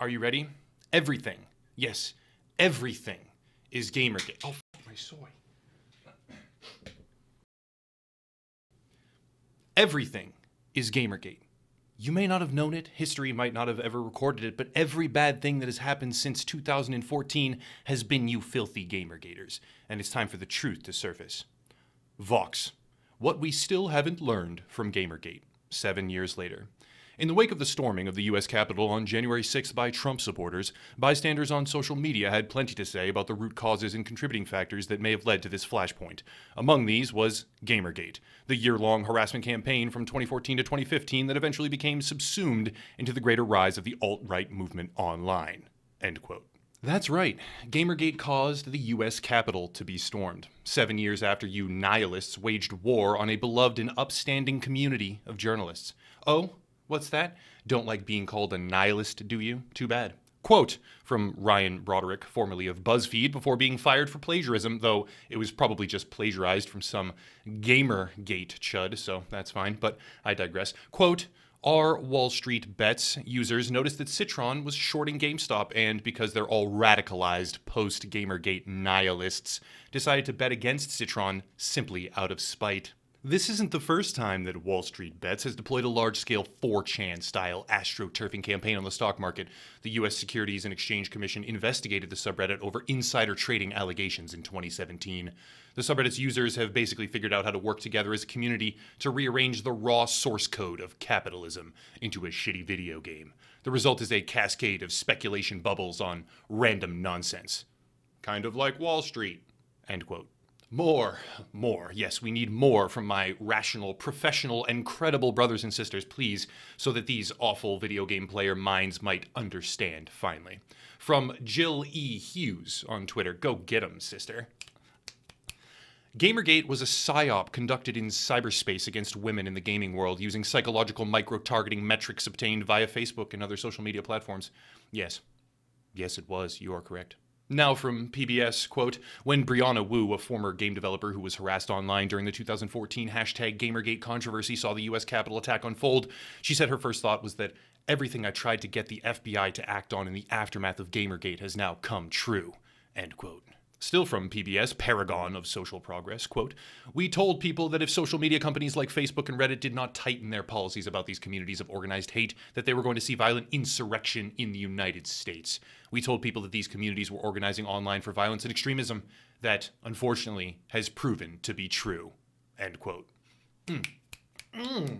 Are you ready? Everything, yes, everything is Gamergate. Oh, my soy. Everything is Gamergate. You may not have known it, history might not have ever recorded it, but every bad thing that has happened since 2014 has been you filthy Gamergaters, and it's time for the truth to surface. Vox. What we still haven't learned from Gamergate, seven years later. In the wake of the storming of the U.S. Capitol on January 6th by Trump supporters, bystanders on social media had plenty to say about the root causes and contributing factors that may have led to this flashpoint. Among these was Gamergate, the year long harassment campaign from 2014 to 2015 that eventually became subsumed into the greater rise of the alt right movement online. End quote. That's right. Gamergate caused the U.S. Capitol to be stormed, seven years after you nihilists waged war on a beloved and upstanding community of journalists. Oh, what's that? Don't like being called a nihilist, do you? Too bad. Quote from Ryan Broderick, formerly of BuzzFeed, before being fired for plagiarism, though it was probably just plagiarized from some Gamergate chud, so that's fine, but I digress. Quote, our Wall Street Bets users noticed that Citron was shorting GameStop, and because they're all radicalized post Gamergate nihilists, decided to bet against Citron simply out of spite. This isn't the first time that Wall Street Bets has deployed a large scale 4chan style astroturfing campaign on the stock market. The U.S. Securities and Exchange Commission investigated the subreddit over insider trading allegations in 2017. The subreddit's users have basically figured out how to work together as a community to rearrange the raw source code of capitalism into a shitty video game. The result is a cascade of speculation bubbles on random nonsense. Kind of like Wall Street. End quote. More, more. Yes, we need more from my rational, professional, and credible brothers and sisters, please, so that these awful video game player minds might understand finally. From Jill E. Hughes on Twitter. Go get 'em, sister. Gamergate was a psyop conducted in cyberspace against women in the gaming world using psychological micro targeting metrics obtained via Facebook and other social media platforms. Yes. Yes, it was. You are correct. Now from PBS, quote, when Brianna Wu, a former game developer who was harassed online during the 2014 hashtag Gamergate controversy, saw the US Capitol attack unfold, she said her first thought was that everything I tried to get the FBI to act on in the aftermath of Gamergate has now come true, end quote. Still from PBS, Paragon of Social Progress, quote, We told people that if social media companies like Facebook and Reddit did not tighten their policies about these communities of organized hate, that they were going to see violent insurrection in the United States. We told people that these communities were organizing online for violence and extremism. That, unfortunately, has proven to be true. End quote. Mm. Mm.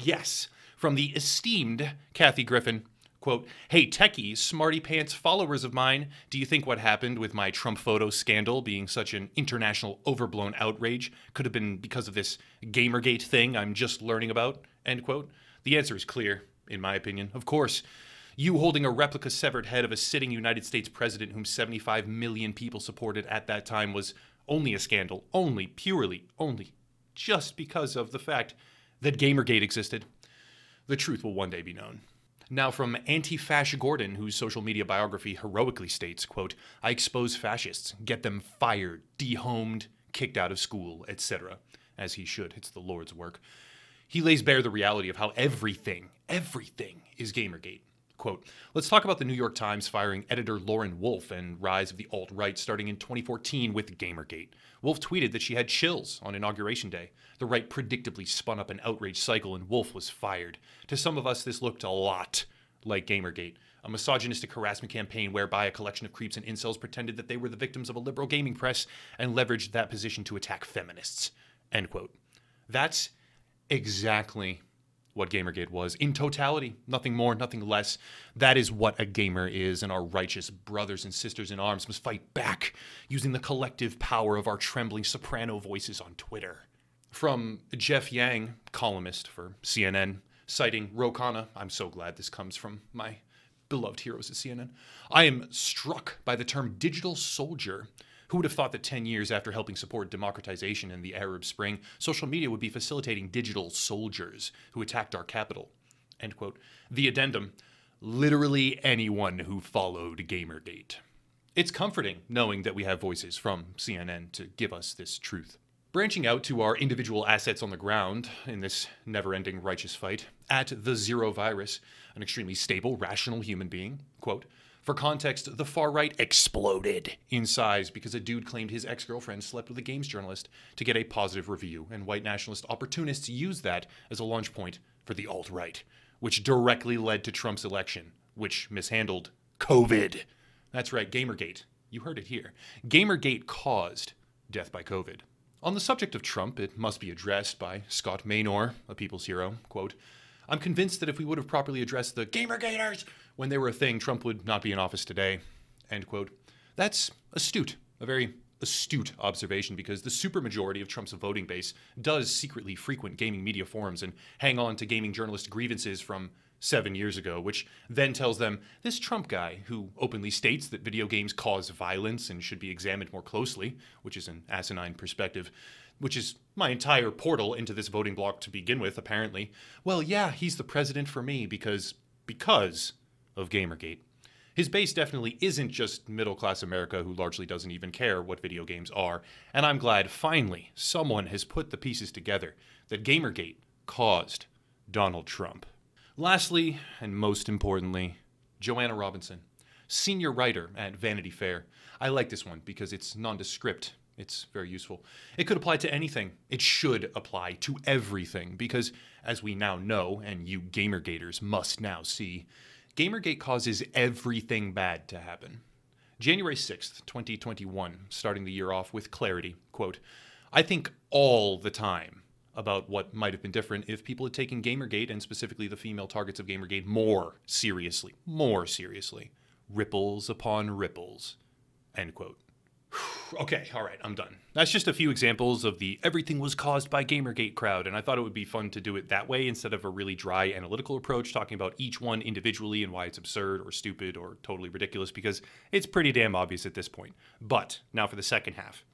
Yes, from the esteemed Kathy Griffin, Quote, hey, techie, smarty pants followers of mine, do you think what happened with my Trump photo scandal being such an international overblown outrage could have been because of this Gamergate thing I'm just learning about? End quote. The answer is clear, in my opinion. Of course. You holding a replica severed head of a sitting United States president whom 75 million people supported at that time was only a scandal, only, purely, only, just because of the fact that Gamergate existed. The truth will one day be known. Now from anti-Fash Gordon, whose social media biography heroically states, quote, I expose fascists, get them fired, dehomed, kicked out of school, etc. As he should, it's the Lord's work. He lays bare the reality of how everything, everything is Gamergate. Quote, let's talk about the New York Times firing editor Lauren Wolfe and rise of the alt right starting in 2014 with Gamergate. Wolfe tweeted that she had chills on Inauguration Day. The right predictably spun up an outrage cycle and Wolfe was fired. To some of us, this looked a lot like Gamergate, a misogynistic harassment campaign whereby a collection of creeps and incels pretended that they were the victims of a liberal gaming press and leveraged that position to attack feminists. End quote. That's exactly what Gamergate was. In totality, nothing more, nothing less. That is what a gamer is, and our righteous brothers and sisters in arms must fight back using the collective power of our trembling soprano voices on Twitter. From Jeff Yang, columnist for CNN, citing Ro Khanna, I'm so glad this comes from my beloved heroes at CNN. I am struck by the term digital soldier who would have thought that 10 years after helping support democratization in the Arab Spring, social media would be facilitating digital soldiers who attacked our Capitol? End quote. The addendum literally anyone who followed Gamergate. It's comforting knowing that we have voices from CNN to give us this truth. Branching out to our individual assets on the ground in this never ending righteous fight, at the Zero Virus, an extremely stable, rational human being, quote, for context, the far right exploded in size because a dude claimed his ex girlfriend slept with a games journalist to get a positive review, and white nationalist opportunists used that as a launch point for the alt right, which directly led to Trump's election, which mishandled COVID. That's right, Gamergate. You heard it here. Gamergate caused death by COVID. On the subject of Trump, it must be addressed by Scott Maynor, a people's hero. Quote, I'm convinced that if we would have properly addressed the Gamergaters when they were a thing, Trump would not be in office today. End quote. That's astute, a very astute observation because the supermajority of Trump's voting base does secretly frequent gaming media forums and hang on to gaming journalist grievances from seven years ago, which then tells them this Trump guy, who openly states that video games cause violence and should be examined more closely, which is an asinine perspective, which is my entire portal into this voting block to begin with, apparently. Well, yeah, he's the president for me because because of Gamergate. His base definitely isn't just middle class America who largely doesn't even care what video games are, and I'm glad finally someone has put the pieces together that Gamergate caused Donald Trump. Lastly, and most importantly, Joanna Robinson, senior writer at Vanity Fair. I like this one because it's nondescript. It's very useful. It could apply to anything. It should apply to everything because, as we now know, and you Gamergaters must now see, Gamergate causes everything bad to happen. January 6th, 2021, starting the year off with clarity. Quote, I think all the time about what might have been different if people had taken Gamergate and specifically the female targets of Gamergate more seriously. More seriously. Ripples upon ripples. End quote. Okay, all right, I'm done. That's just a few examples of the everything was caused by Gamergate crowd, and I thought it would be fun to do it that way instead of a really dry analytical approach, talking about each one individually and why it's absurd or stupid or totally ridiculous, because it's pretty damn obvious at this point. But now for the second half.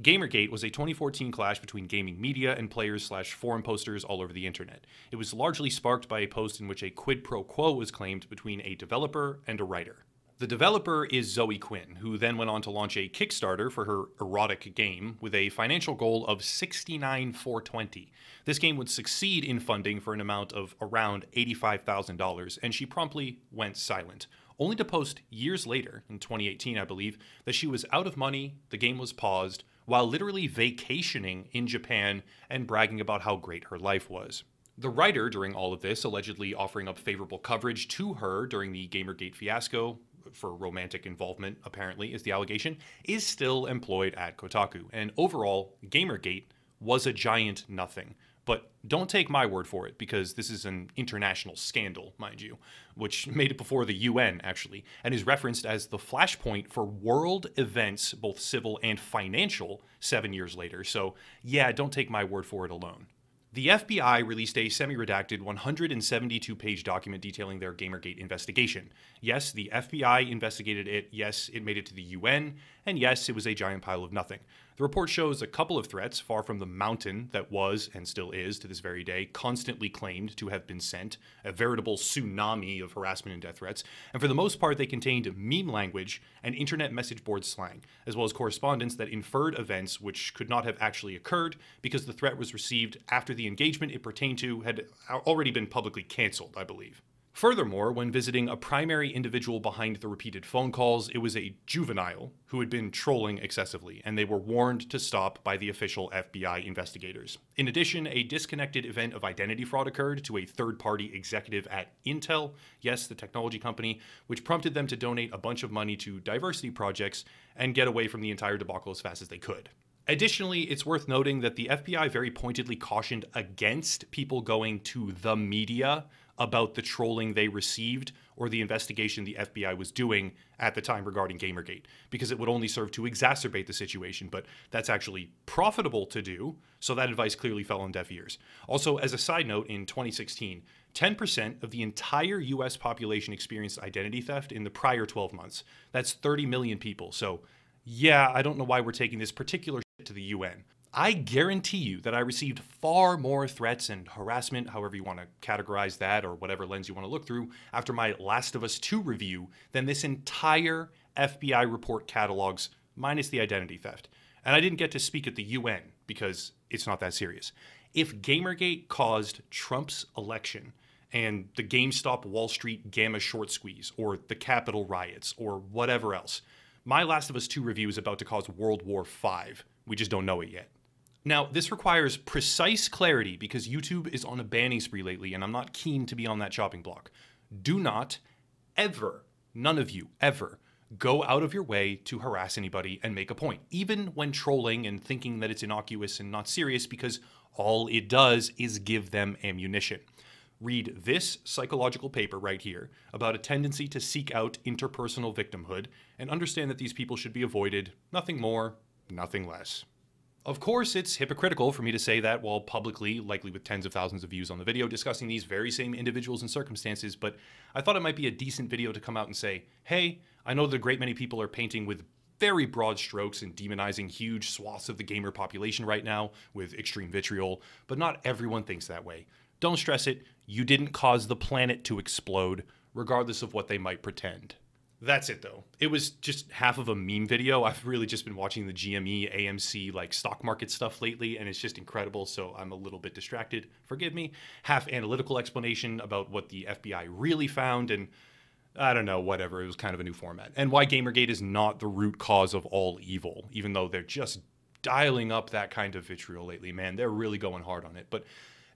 Gamergate was a 2014 clash between gaming media and players slash forum posters all over the internet. It was largely sparked by a post in which a quid pro quo was claimed between a developer and a writer. The developer is Zoe Quinn, who then went on to launch a Kickstarter for her erotic game with a financial goal of 69,420. This game would succeed in funding for an amount of around $85,000, and she promptly went silent, only to post years later, in 2018, I believe, that she was out of money, the game was paused, while literally vacationing in Japan and bragging about how great her life was. The writer, during all of this, allegedly offering up favorable coverage to her during the Gamergate fiasco, for romantic involvement, apparently, is the allegation, is still employed at Kotaku. And overall, Gamergate was a giant nothing. But don't take my word for it, because this is an international scandal, mind you, which made it before the UN, actually, and is referenced as the flashpoint for world events, both civil and financial, seven years later. So, yeah, don't take my word for it alone. The FBI released a semi redacted 172 page document detailing their Gamergate investigation. Yes, the FBI investigated it. Yes, it made it to the UN. And yes, it was a giant pile of nothing. The report shows a couple of threats far from the mountain that was, and still is to this very day, constantly claimed to have been sent, a veritable tsunami of harassment and death threats. And for the most part, they contained meme language and internet message board slang, as well as correspondence that inferred events which could not have actually occurred because the threat was received after the engagement it pertained to had already been publicly canceled, I believe. Furthermore, when visiting a primary individual behind the repeated phone calls, it was a juvenile who had been trolling excessively, and they were warned to stop by the official FBI investigators. In addition, a disconnected event of identity fraud occurred to a third party executive at Intel, yes, the technology company, which prompted them to donate a bunch of money to diversity projects and get away from the entire debacle as fast as they could. Additionally, it's worth noting that the FBI very pointedly cautioned against people going to the media about the trolling they received or the investigation the FBI was doing at the time regarding Gamergate, because it would only serve to exacerbate the situation, but that's actually profitable to do, so that advice clearly fell on deaf ears. Also, as a side note, in 2016, 10% of the entire US population experienced identity theft in the prior 12 months. That's 30 million people. So, yeah, I don't know why we're taking this particular to the UN. I guarantee you that I received far more threats and harassment, however you want to categorize that or whatever lens you want to look through, after my Last of Us 2 review than this entire FBI report catalogs, minus the identity theft. And I didn't get to speak at the UN because it's not that serious. If Gamergate caused Trump's election and the GameStop Wall Street Gamma short squeeze or the Capitol riots or whatever else, My Last of Us 2 review is about to cause World War V. We just don't know it yet. Now, this requires precise clarity because YouTube is on a banning spree lately, and I'm not keen to be on that chopping block. Do not ever, none of you ever, go out of your way to harass anybody and make a point, even when trolling and thinking that it's innocuous and not serious, because all it does is give them ammunition. Read this psychological paper right here about a tendency to seek out interpersonal victimhood and understand that these people should be avoided, nothing more, nothing less. Of course, it's hypocritical for me to say that while publicly, likely with tens of thousands of views on the video, discussing these very same individuals and circumstances, but I thought it might be a decent video to come out and say, hey, I know that a great many people are painting with very broad strokes and demonizing huge swaths of the gamer population right now with extreme vitriol, but not everyone thinks that way. Don't stress it, you didn't cause the planet to explode, regardless of what they might pretend. That's it though. It was just half of a meme video. I've really just been watching the GME, AMC, like stock market stuff lately, and it's just incredible. So I'm a little bit distracted. Forgive me. Half analytical explanation about what the FBI really found, and I don't know, whatever. It was kind of a new format. And why Gamergate is not the root cause of all evil, even though they're just dialing up that kind of vitriol lately, man. They're really going hard on it. But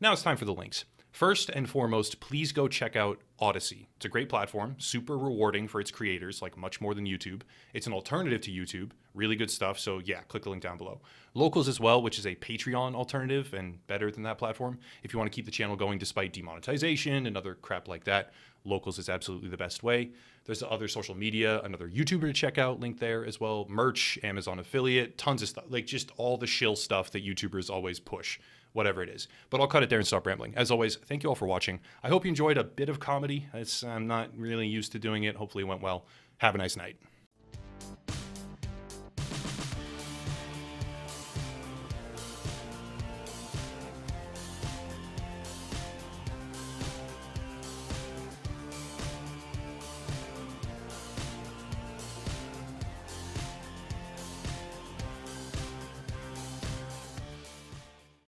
now it's time for the links. First and foremost, please go check out Odysee. It's a great platform, super rewarding for its creators, like much more than YouTube. It's an alternative to YouTube, really good stuff. So, yeah, click the link down below. Locals as well, which is a Patreon alternative and better than that platform. If you want to keep the channel going despite demonetization and other crap like that, Locals is absolutely the best way. There's the other social media, another YouTuber to check out, link there as well. Merch, Amazon affiliate, tons of stuff, like just all the shill stuff that YouTubers always push whatever it is. But I'll cut it there and stop rambling. As always, thank you all for watching. I hope you enjoyed a bit of comedy. It's, I'm not really used to doing it. Hopefully, it went well. Have a nice night.